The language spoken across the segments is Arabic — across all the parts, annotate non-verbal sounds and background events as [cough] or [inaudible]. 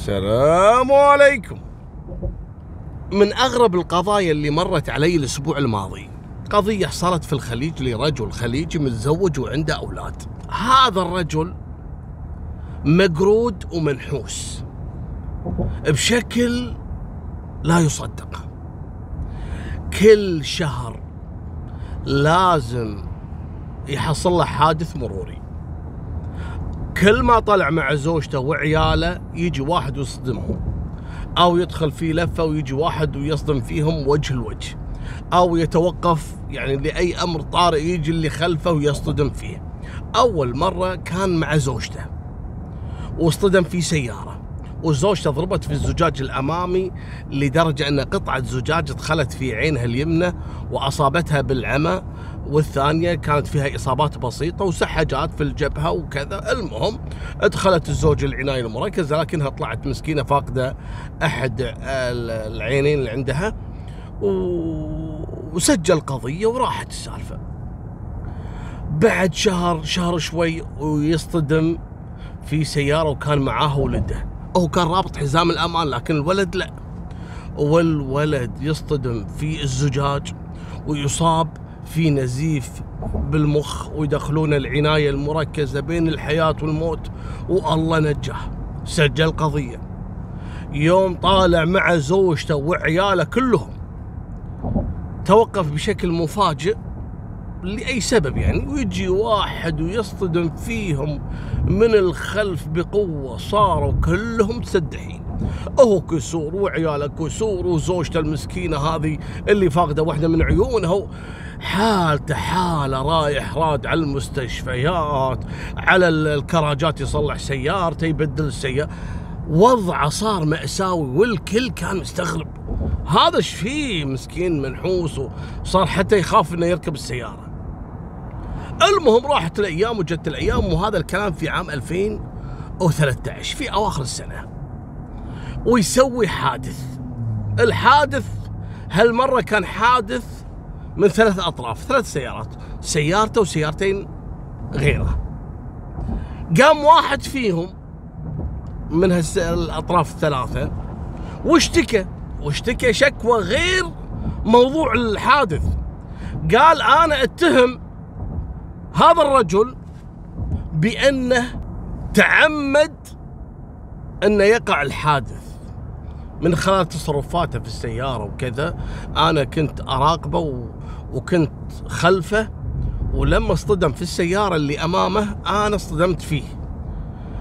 السلام عليكم. من أغرب القضايا اللي مرت علي الأسبوع الماضي قضية صارت في الخليج لرجل خليجي متزوج وعنده أولاد. هذا الرجل مقرود ومنحوس. بشكل لا يصدق. كل شهر لازم يحصل له حادث مروري. كل ما طلع مع زوجته وعياله يجي واحد ويصدمهم. أو يدخل في لفة ويجي واحد ويصدم فيهم وجه لوجه. أو يتوقف يعني لأي أمر طارئ يجي اللي خلفه ويصطدم فيه. أول مرة كان مع زوجته. واصطدم في سيارة. وزوجته ضربت في الزجاج الأمامي لدرجة أن قطعة زجاج دخلت في عينها اليمنى وأصابتها بالعمى والثانية كانت فيها إصابات بسيطة وسحجات في الجبهة وكذا. المهم ادخلت الزوج العناية المركزه لكنها طلعت مسكينة فاقدة أحد العينين اللي عندها وسجل قضية وراحت السالفة. بعد شهر شهر شوي ويصطدم في سيارة وكان معاه ولده. هو كان رابط حزام الأمان لكن الولد لا. والولد يصطدم في الزجاج ويصاب في نزيف بالمخ ويدخلون العناية المركزة بين الحياة والموت والله نجاه سجل قضية. يوم طالع مع زوجته وعياله كلهم توقف بشكل مفاجئ. لأي سبب يعني ويجي واحد ويصطدم فيهم من الخلف بقوة صاروا كلهم تسدحين هو كسور وعياله كسور وزوجته المسكينة هذه اللي فاقدة واحدة من عيونها حالته حالة رايح راد على المستشفيات على الكراجات يصلح سيارته يبدل السيارة وضعه صار مأساوي والكل كان مستغرب. هذا إيش فيه؟ مسكين منحوس وصار حتى يخاف إنه يركب السيارة. المهم راحت الأيام وجت الأيام وهذا الكلام في عام 2013 في أواخر السنة. ويسوي حادث. الحادث هالمرة كان حادث من ثلاث أطراف ثلاث سيارات سيارته وسيارتين غيره. قام واحد فيهم من الأطراف الثلاثة واشتكى واشتكى شكوى غير موضوع الحادث. قال أنا أتهم هذا الرجل بأنه تعمد انه يقع الحادث من خلال تصرفاته في السيارة وكذا. أنا كنت أراقبه وكنت خلفه ولما أصطدم في السيارة اللي أمامه أنا اصطدمت فيه.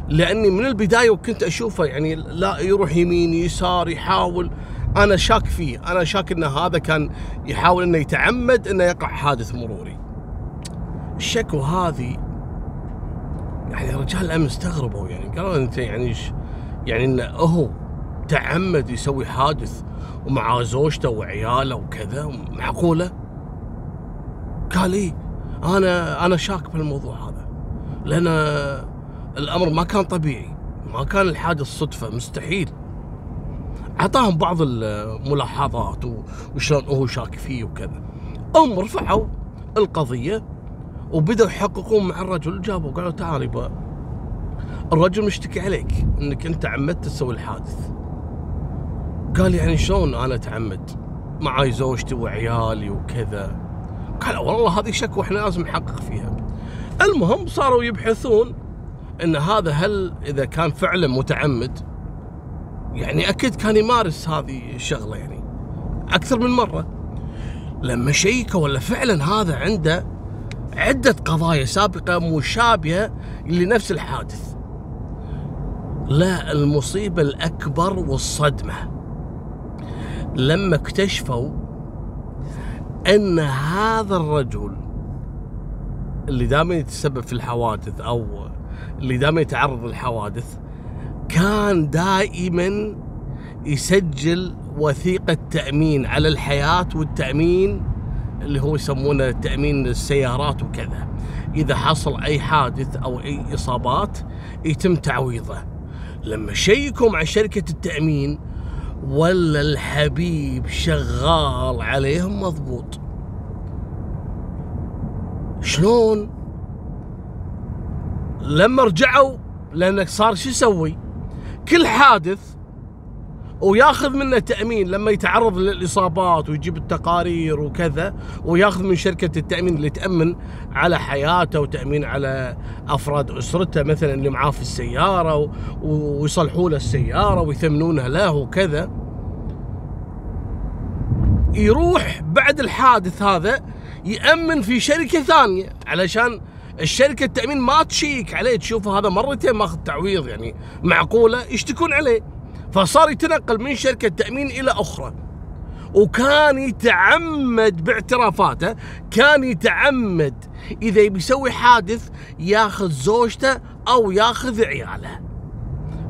لأني من البداية وكنت أشوفه يعني لا يروح يمين يسار يحاول. أنا شاك فيه أنا شاك إن هذا كان يحاول إنه يتعمد إنه يقع حادث مروري. الشكوى هذه يعني رجال الأمن استغربوا يعني قالوا أنت يعني إيش؟ يعني إنه هو تعمد يسوي حادث ومع زوجته وعياله وكذا معقوله؟ قال إيه أنا أنا شاك بالموضوع هذا لأن الأمر ما كان طبيعي ما كان الحادث صدفة مستحيل. أعطاهم بعض الملاحظات وشلون هو شاك فيه وكذا. هم رفعوا القضية وبدأوا يحققون مع الرجل جابوا قالوا تعال يبا الرجل مشتكي عليك إنك أنت عمدت تسوي الحادث. قال يعني شلون أنا أتعمد؟ معاي زوجتي وعيالي وكذا. قال والله هذه شكوى إحنا لازم نحقق فيها. المهم صاروا يبحثون إن هذا هل إذا كان فعلا متعمد؟ يعني أكيد كان يمارس هذه الشغلة يعني أكثر من مرة. لما شيكوا ولا فعلا هذا عنده عدة قضايا سابقة مشابهة لنفس الحادث. لا المصيبة الأكبر والصدمة. لما اكتشفوا أن هذا الرجل اللي دائما يتسبب في الحوادث أو اللي دائما يتعرض للحوادث كان دائما يسجل وثيقة تأمين على الحياة والتأمين اللي هو يسمونه تأمين السيارات وكذا. إذا حصل أي حادث أو أي إصابات يتم تعويضه. لما شيكوا مع شركة التأمين ولا الحبيب شغال عليهم مضبوط. شلون؟ لما رجعوا لأنك صار شو يسوي؟ كل حادث وياخذ منه تأمين لما يتعرض للإصابات ويجيب التقارير وكذا وياخذ من شركة التأمين اللي تأمن على حياته وتأمين على أفراد أسرته مثلا اللي معاه في السيارة ويصلحوا له السيارة ويثمنونها له وكذا. يروح بعد الحادث هذا يأمن في شركة ثانية علشان الشركة التأمين ما تشيك عليه تشوفه هذا مرتين ماخذ تعويض يعني معقولة يشتكون عليه. فصار يتنقل من شركة تأمين إلى أخرى. وكان يتعمد باعترافاته كان يتعمد إذا بيسوي حادث ياخذ زوجته أو ياخذ عياله.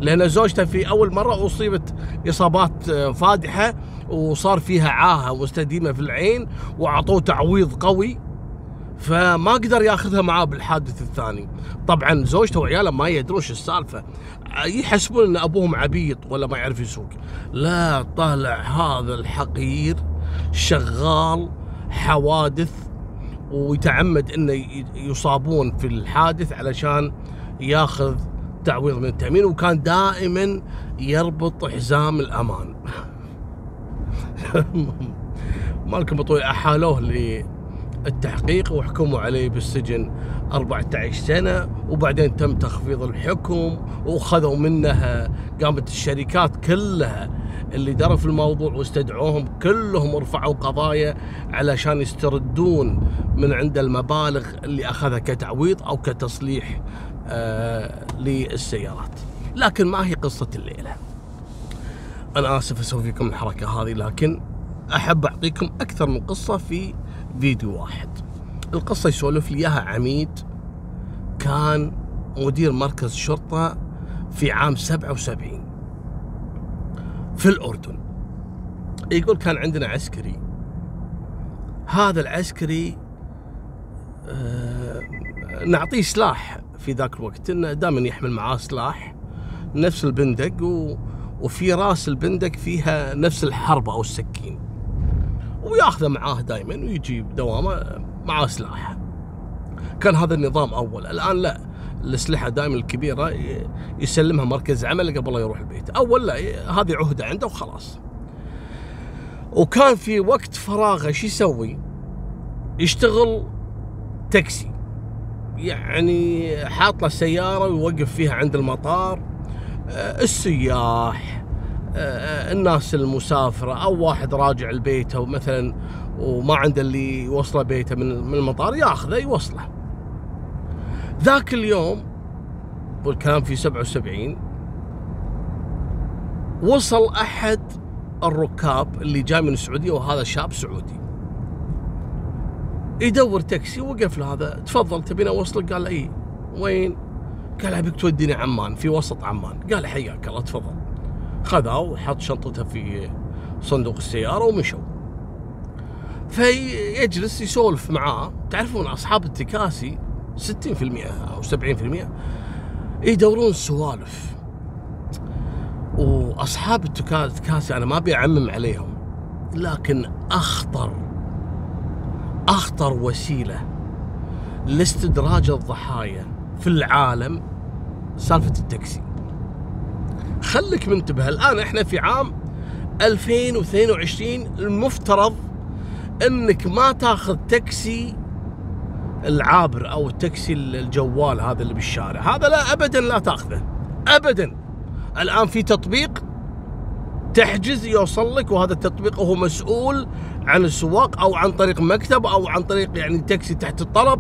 لأن زوجته في أول مرة أصيبت إصابات فادحة وصار فيها عاهة مستديمة في العين وأعطوه تعويض قوي. فما قدر ياخذها معاه بالحادث الثاني. طبعا زوجته وعياله ما يدرون شو السالفة. يحسبون إن أبوهم عبيط ولا ما يعرف يسوق. لا طالع هذا الحقير شغال حوادث ويتعمد إنه يصابون في الحادث علشان ياخذ تعويض من التأمين وكان دائما يربط حزام الأمان. [laughs] مالكم بطوي أحالوه التحقيق وحكموا عليه بالسجن 14 سنة وبعدين تم تخفيض الحكم وخذوا منها قامت الشركات كلها اللي دروا في الموضوع واستدعوهم كلهم رفعوا قضايا علشان يستردون من عند المبالغ اللي أخذها كتعويض أو كتصليح آه للسيارات. لكن ما هي قصة الليلة. أنا آسف أسوي فيكم الحركة هذه لكن أحب أعطيكم أكثر من قصة في فيديو واحد. القصة يسولف لي إياها عميد كان مدير مركز شرطة في عام 77 في الأردن. يقول كان عندنا عسكري. هذا العسكري آه نعطيه سلاح في ذاك الوقت. إنه دائما يحمل معاه سلاح نفس البندق و... وفي راس البندق فيها نفس الحربة أو السكين. وياخذه معاه دائما ويجي بدوامه معاه سلاح كان هذا النظام أول. الآن لا الأسلحة دائما الكبيرة يسلمها مركز عمل قبل لا يروح البيت. أول لا هذه عهدة عنده وخلاص. وكان في وقت فراغه شو يسوي؟ يشتغل تاكسي. يعني حاط له سيارة ويوقف فيها عند المطار. آه، السياح. الناس المسافرة أو واحد راجع لبيته مثلا وما عنده اللي يوصله بيته من المطار ياخذه يوصله. ذاك اليوم والكلام في 77 وصل أحد الركاب اللي جاي من السعودية وهذا شاب سعودي. يدور تاكسي وقف له هذا تفضل تبيني أوصلك قال إي وين؟ قال أبيك توديني عمان في وسط عمان قال حياك الله تفضل خذها وحط شنطته في صندوق السيارة ومشوا. فيجلس يسولف معاه. تعرفون أصحاب التكاسي 60% أو 70% يدورون سوالف وأصحاب التكاسي أنا ما أبي أعمم عليهم لكن أخطر أخطر وسيلة لاستدراج الضحايا في العالم سالفة التاكسي. خليك منتبه الآن إحنا في عام 2022 المفترض إنك ما تاخذ تاكسي العابر أو التاكسي الجوال هذا اللي بالشارع هذا لا ابدا لا تاخذه ابدا. الآن في تطبيق تحجز يوصل لك وهذا التطبيق هو مسؤول عن السواق أو عن طريق مكتب أو عن طريق يعني تاكسي تحت الطلب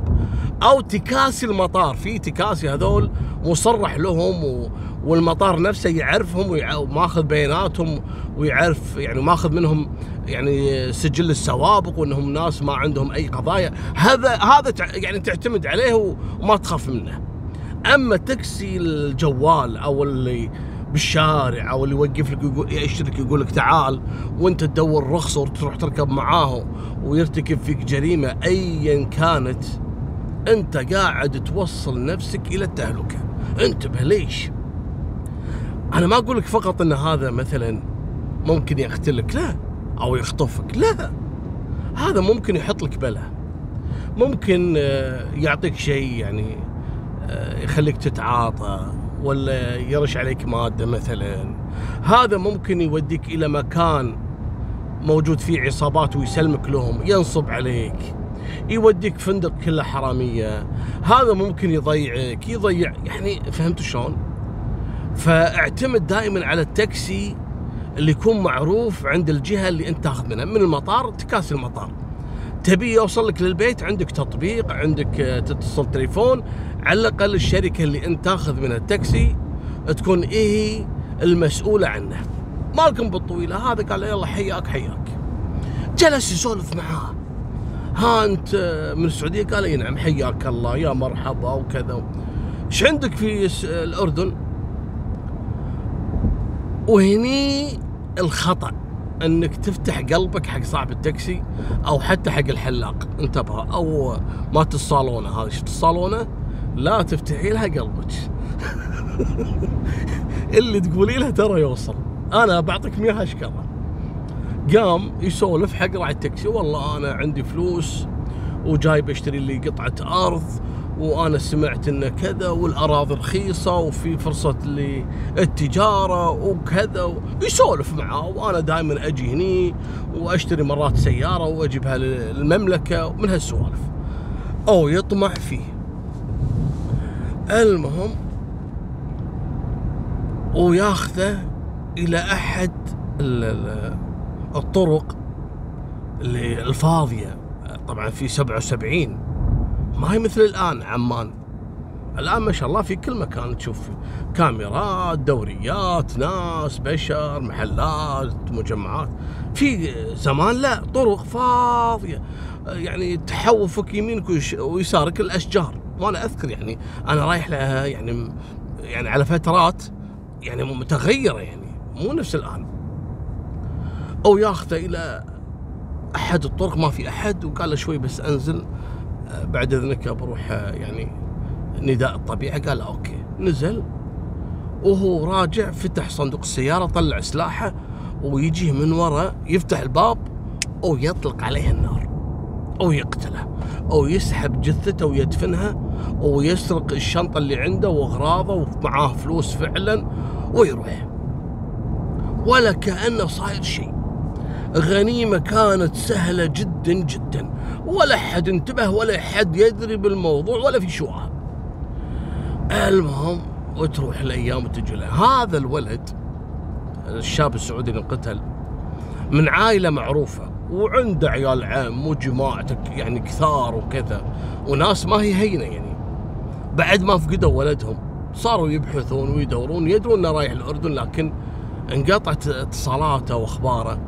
أو تكاسي المطار. في تكاسي هذول مصرح لهم والمطار نفسه يعرفهم وماخذ بياناتهم ويعرف يعني ماخذ منهم يعني سجل السوابق وإنهم ناس ما عندهم أي قضايا. هذا هذا يعني تعتمد عليه وما تخاف منه. أما تاكسي الجوال أو اللي بالشارع أو اللي يوقف لك يقول يشترك يقول لك تعال وأنت تدور رخصة وتروح تركب معاه ويرتكب فيك جريمة ايا كانت أنت قاعد توصل نفسك إلى التهلكة. انتبه ليش؟ أنا ما أقول لك فقط إن هذا مثلا ممكن يقتلك لا أو يخطفك لا. هذا ممكن يحط لك بلا ممكن آه، يعطيك شيء يعني آه، يخليك تتعاطى. ولا يرش عليك مادة مثلا. هذا ممكن يوديك إلى مكان موجود فيه عصابات ويسلمك لهم ينصب عليك يوديك فندق كله حرامية. هذا ممكن يضيعك يضيع يعني فهمت شلون؟ فاعتمد دائما على التاكسي اللي يكون معروف عند الجهة اللي أنت تاخذ منها من المطار تكاسي المطار. تبي يوصل لك للبيت عندك تطبيق عندك آه، تتصل تليفون على الأقل الشركة اللي أنت تاخذ منها التاكسي تكون هي المسؤولة عنه. مالكم بالطويلة هذا قال يلا حياك حياك. جلس يسولف معاه ها أنت من السعودية؟ قال إي نعم حياك الله يا مرحبا وكذا. إيش عندك في الأردن؟ وهني الخطأ إنك تفتح قلبك حق صاحب التاكسي أو حتى حق الحلاق انتبه أو مات الصالونه هذه شفت الصالونه لا تفتحي لها قلبك. اللي تقولي له ترى يوصل. أنا بعطيك مياه اشكره قام يسولف حق راعي التاكسي. والله أنا عندي فلوس وجاي بشتري لي قطعة أرض وأنا سمعت إنه كذا والأراضي رخيصة وفي فرصة للتجارة وكذا. يسولف معاه وأنا دائما أجي هني وأشتري مرات سيارة وأجيبها للمملكة من هالسوالف. أو يطمع فيه. المهم وياخذه إلى أحد الطرق اللي الفاضية. طبعا في 77 ما هي مثل الآن عمان. الآن ما شاء الله في كل مكان تشوف كاميرات دوريات ناس بشر محلات مجمعات. في زمان لا طرق فاضية. يعني تحوفك يمينك ويسارك الأشجار. وأنا أذكر يعني. أنا رايح لها يعني يعني على فترات يعني متغيرة يعني مو نفس الآن. أو ياخذه إلى أحد الطرق ما في أحد وقال له شوي بس أنزل. بعد إذنك بروح يعني نداء الطبيعة. قال أوكي. نزل. وهو راجع فتح صندوق السيارة طلع سلاحه ويجيه من ورا يفتح الباب ويطلق عليه النار أو يقتله أو يسحب جثته ويدفنها. ويسرق الشنطة اللي عنده واغراضه ومعاه فلوس فعلا ويروح. ولا كأنه صاير شيء. غنيمة كانت سهلة جدا جدا. ولا حد انتبه ولا حد يدري بالموضوع ولا في شوها المهم وتروح الأيام وتجي هذا الولد الشاب السعودي اللي انقتل من عائلة معروفة وعنده عيال عم وجماعتك يعني كثار وكذا وناس ما هي هينة يعني. بعد ما فقدوا ولدهم صاروا يبحثون ويدورون يدرون إنه رايح الأردن لكن انقطعت اتصالاته وأخباره.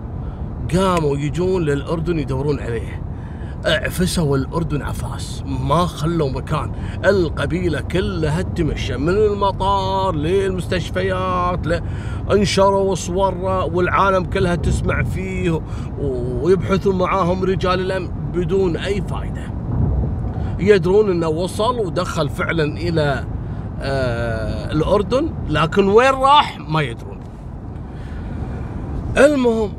قاموا يجون للأردن يدورون عليه. عفسوا الأردن عفاس. ما خلوا مكان. القبيلة كلها تمشى من المطار للمستشفيات. انشروا صور والعالم كلها تسمع فيه ويبحثوا معاهم رجال الامن بدون أي فائده يدرون إنه وصل ودخل فعلا إلى آه الأردن لكن وين راح؟ ما يدرون. المهم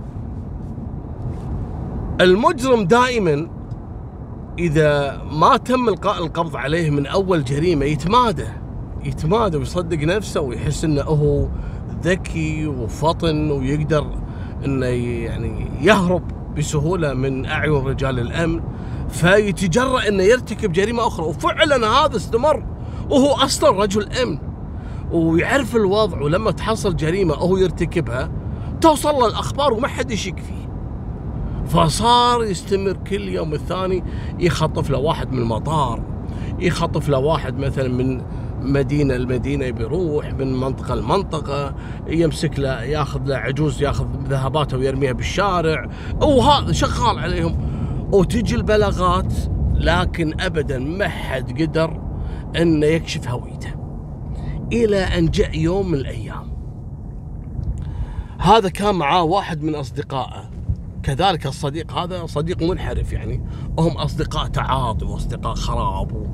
المجرم دائما إذا ما تم إلقاء القبض عليه من أول جريمة يتمادى يتمادى ويصدق نفسه ويحس إنه هو ذكي وفطن ويقدر إنه يعني يهرب بسهولة من أعين رجال الأمن. فيتجرأ إنه يرتكب جريمة أخرى. وفعلا هذا استمر. وهو أصلا رجل أمن. ويعرف الوضع ولما تحصل جريمة هو يرتكبها توصل له الأخبار وما حد يشك فيه. فصار يستمر كل يوم الثاني يخطف له واحد من المطار يخطف له واحد مثلا من مدينة المدينة بيروح من منطقة لمنطقة يمسك له ياخذ له عجوز ياخذ ذهباته ويرميها بالشارع. وهذا شغال عليهم. وتجي البلاغات لكن ابدا ما حد قدر إنه يكشف هويته إلى أن جاء يوم من الأيام. هذا كان معاه واحد من أصدقائه. كذلك الصديق هذا صديق منحرف يعني. هم أصدقاء تعاطي وأصدقاء خراب.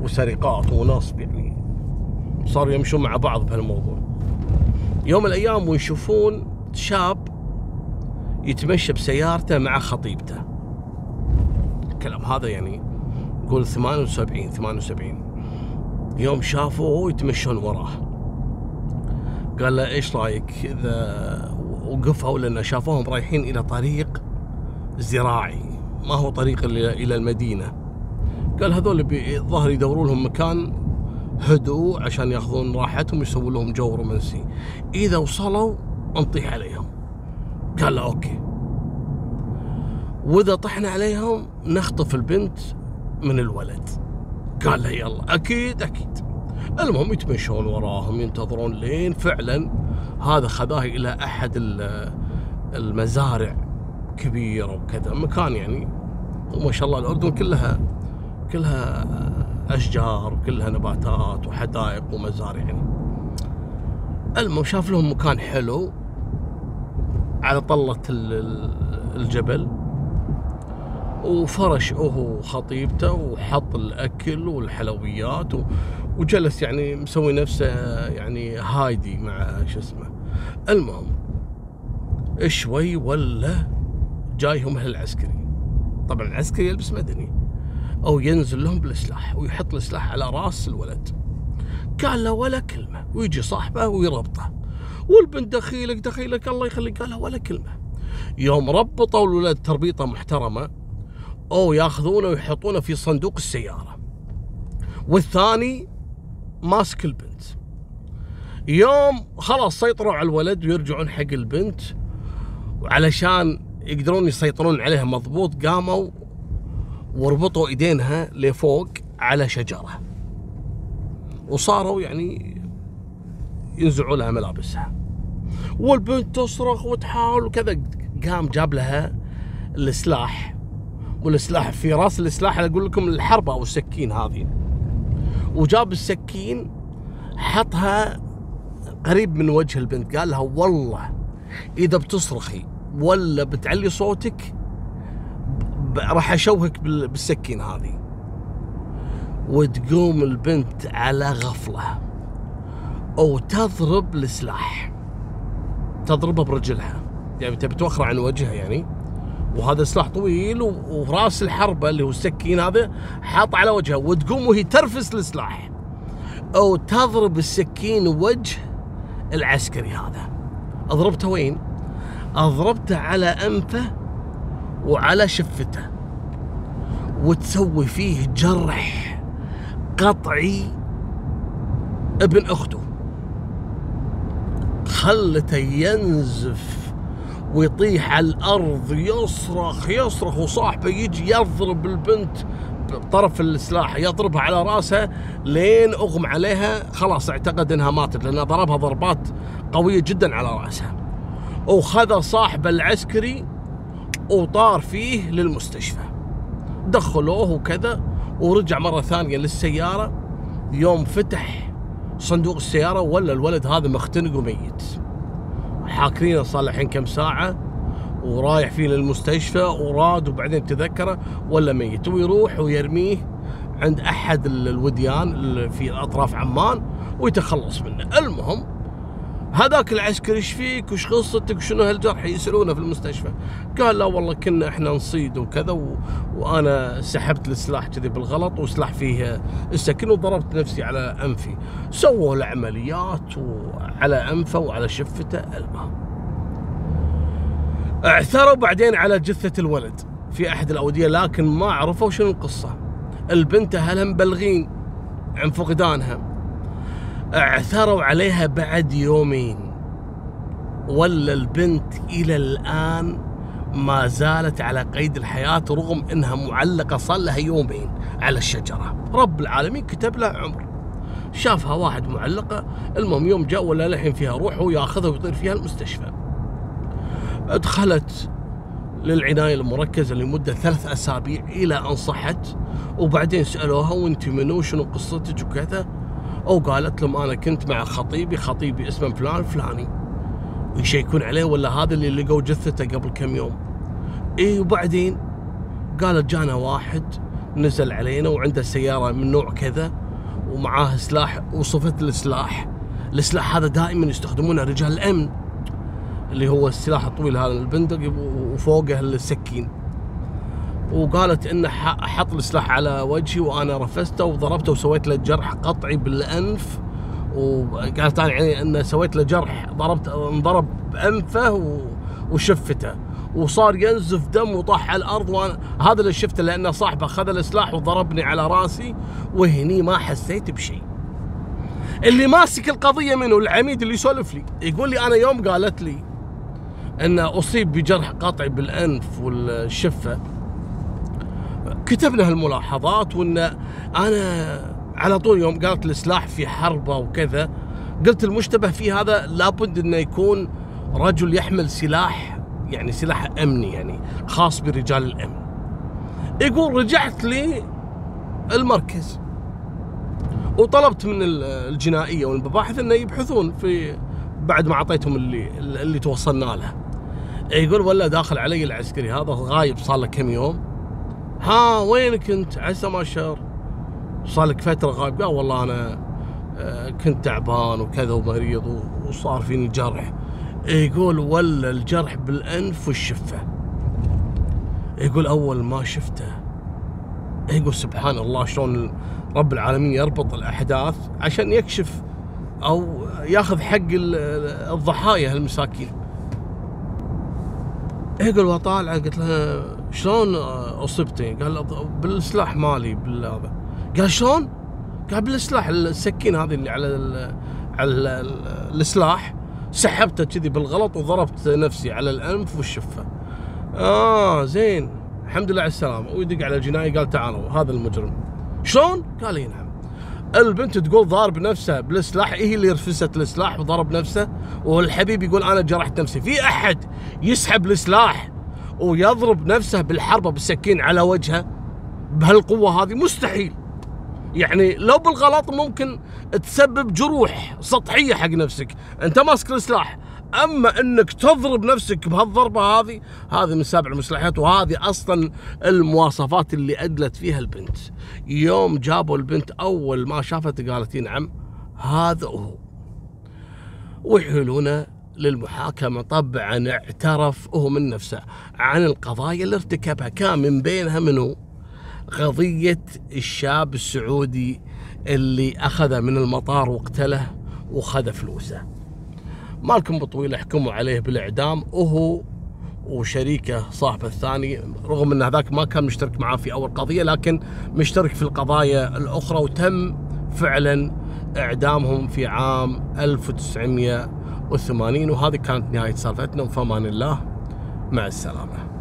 وسرقات ونصب يعني. صاروا يمشون مع بعض بهالموضوع. يوم من الأيام ويشوفون شاب يتمشى بسيارته مع خطيبته. الكلام هذا يعني قول 78 78 يوم شافوه يتمشون وراه. قال له إيش رايك إذا وقفوا لأن شافوهم رايحين إلى طريق زراعي. ما هو طريق إلى المدينة. قال هذول الظاهر يدورون لهم مكان هدوء عشان ياخذون راحتهم ويسوون لهم جو رومانسي. إذا وصلوا نطيح عليهم. قال له okay. وإذا طحنا عليهم نخطف البنت من الولد. قال له يلا أكيد أكيد. المهم يتمشون وراهم ينتظرون لين فعلا هذا خذاه إلى أحد المزارع كبيرة وكذا مكان يعني وما شاء الله الأردن كلها كلها أشجار وكلها نباتات وحدائق ومزارع يعني. المهم شاف لهم مكان حلو على طلة الجبل. وفرش هو خطيبته وحط الأكل والحلويات وجلس يعني مسوي نفسه يعني هايدي مع شو اسمه. المهم شوي ولا جايهم أهل العسكري طبعا العسكري يلبس مدني. أو ينزل لهم بالسلاح ويحط السلاح على راس الولد. قال له ولا كلمة. ويجي صاحبه ويربطه. والبنت دخيلك دخيلك الله يخليك. قال له ولا كلمة. يوم ربطوا الولد تربيطة محترمة أو ياخذونه ويحطونه في صندوق السيارة. والثاني ماسك البنت. يوم خلاص سيطروا على الولد ويرجعون حق البنت وعلشان يقدرون يسيطرون عليها مضبوط قاموا وربطوا إيدينها لفوق على شجرة. وصاروا يعني ينزعوا لها ملابسها. والبنت تصرخ وتحاول وكذا قام جاب لها السلاح والسلاح في راس السلاح أقول لكم الحربه أو السكين هذه. وجاب السكين حطها قريب من وجه البنت قال لها والله إذا بتصرخي ولا بتعلي صوتك راح أشوهك بالسكين هذه. وتقوم البنت على غفلة. أو تضرب السلاح. تضربه برجلها. يعني تبي توخر عن وجهها يعني؟ وهذا سلاح طويل وراس الحربة اللي هو السكين هذا حاط على وجهها وتقوم وهي ترفس السلاح. أو تضرب السكين وجه العسكري هذا. أضربته وين؟ أضربته على أنفه وعلى شفته. وتسوي فيه جرح قطعي ابن أخته. خلته ينزف ويطيح على الأرض يصرخ يصرخ وصاحبه يجي يضرب البنت بطرف السلاح يضربها على راسها لين أغمى عليها. خلاص اعتقد إنها ماتت لأنه ضربها ضربات قوية جدا على راسها. وخذ صاحبه العسكري وطار فيه للمستشفى. دخلوه وكذا ورجع مرة ثانية للسيارة. يوم فتح صندوق السيارة ولا الولد هذا مختنق وميت. حاكرينه صار الحين كم ساعة ورايح فيه للمستشفى وراد وبعدين تذكره ولا ميت. ويروح ويرميه عند أحد الوديان في أطراف عمان ويتخلص منه. المهم هذاك العسكري إيش فيك وش قصتك؟ وشنو هالجرح يسالونه في المستشفى؟ قال لا والله كنا إحنا نصيد وكذا و... وأنا سحبت السلاح كذي بالغلط وسلاح فيه السكين وضربت نفسي على أنفي. سووا له عمليات وعلى أنفه وعلى شفته. المهم اعثروا بعدين على جثة الولد في أحد الأودية لكن ما عرفوا شنو القصة. البنت اهلها مبلغين عن فقدانها. اعثروا عليها بعد يومين ولا البنت إلى الآن ما زالت على قيد الحياة رغم إنها معلقة صار لها يومين على الشجرة. رب العالمين كتب لها عمر. شافها واحد معلقة المهم يوم جاء ولا لحين فيها روح وياخذها ويطير فيها المستشفى. دخلت للعناية المركزة لمدة ثلاث أسابيع إلى أن صحت وبعدين سألوها وانت منو شنو قصتك وكذا أو قالت لهم أنا كنت مع خطيبي خطيبي اسمه فلان الفلاني يشيكون عليه ولا هذا اللي لقوا جثته قبل كم يوم. اي وبعدين قالت جانا واحد نزل علينا وعنده سيارة من نوع كذا ومعاه سلاح وصفت السلاح. السلاح هذا دائما يستخدمونه رجال الأمن اللي هو السلاح الطويل هذا البندق وفوقه السكين. وقالت إنه حط السلاح على وجهي وأنا رفسته وضربته وسويت له جرح قطعي بالأنف. وقالت أنا يعني إنه سويت له جرح ضربت انضرب بأنفه وشفته. وصار ينزف دم وطاح على الأرض وأنا هذا اللي شفته لأنه صاحبه اخذ السلاح وضربني على رأسي وهني ما حسيت بشيء. اللي ماسك القضية منه العميد اللي يسولف لي يقول لي أنا يوم قالت لي ان أصيب بجرح قطعي بالأنف والشفة. كتبنا هالملاحظات وإن أنا على طول يوم قالت السلاح في حربة وكذا قلت المشتبه فيه هذا لابد إنه يكون رجل يحمل سلاح يعني سلاح أمني يعني خاص برجال الأمن. يقول رجعت لي المركز. وطلبت من ال- الجنائية والمباحث إنه يبحثون في بعد ما أعطيتهم اللي اللي توصلنا له. يقول ولا داخل علي العسكري هذا غايب صار له كم يوم. ها وينك انت؟ عسى ما شر صار لك فترة غايب. قال والله أنا آه، كنت تعبان وكذا ومريض وصار فيني جرح. يقول ولا الجرح بالأنف والشفة. يقول أول ما شفته. يقول سبحان الله شلون رب العالمين يربط الأحداث عشان يكشف أو ياخذ حق ال- الضحايا المساكين. يقول وطالع قلت له شلون اصبتي؟ قال بالسلاح مالي بالهذا قال شلون؟ قال بالسلاح السكين هذه اللي على ال على ال السلاح سحبته كذي بالغلط وضربت نفسي على الأنف والشفة. آه زين الحمد لله على السلامة ويدق على الجناية قال تعالوا هذا المجرم. شلون؟ قال إي نعم. البنت تقول ضارب نفسه بالسلاح هي اللي رفست السلاح وضرب نفسه والحبيب يقول أنا جرحت نفسي في أحد يسحب السلاح ويضرب نفسه بالحربة بالسكين على وجهه؟ بهالقوة هذه مستحيل. يعني لو بالغلط ممكن تسبب جروح سطحية حق نفسك. أنت ماسك السلاح. أما إنك تضرب نفسك بهالضربة هذه هذه من سابع المصلحات وهذه أصلا المواصفات اللي أدلت فيها البنت. يوم جابوا البنت أول ما شافت قالت نعم هذا هو. ويحيلونه للمحاكمة طبعا اعترف هو من نفسه عن القضايا اللي ارتكبها. كان من بينها منه قضية الشاب السعودي اللي أخذه من المطار واقتله وخذ فلوسه. مالكم بطويل احكموا عليه بالإعدام. وهو وشريكه صاحبه الثاني رغم أن هذاك ما كان مشترك معاه في أول قضية لكن مشترك في القضايا الأخرى وتم فعلا إعدامهم في عام 1980 وهذه كانت نهاية سالفتنا وفمان الله مع السلامة.